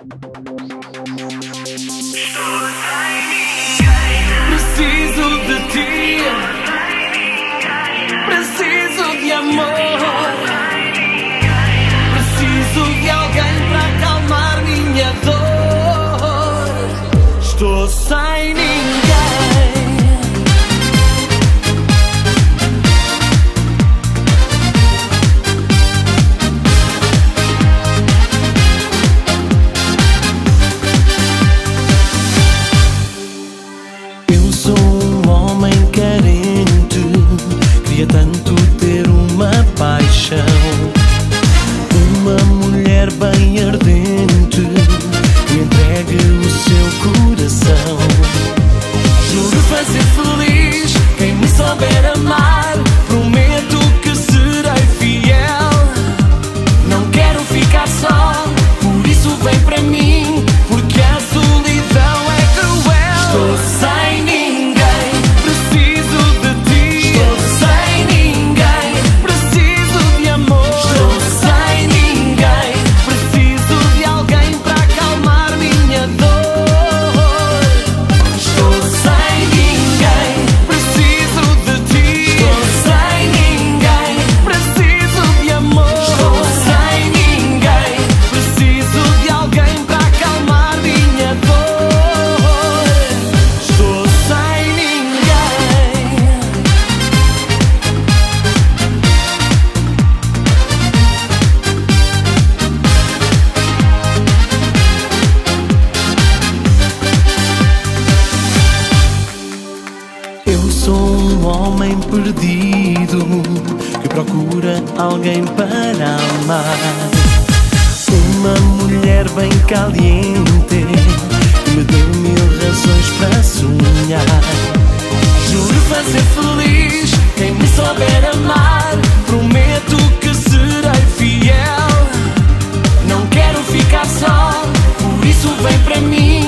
Preciso de ti. Preciso de amor. Preciso de alguém para acalmar minha dor. Estou sem paixão. Uma mulher bem ardente, perdido que procura alguém para amar. Uma mulher bem caliente que me dê mil razões para sonhar. Juro fazer feliz quem me souber amar. Prometo que serei fiel. Não quero ficar só, por isso vem para mim.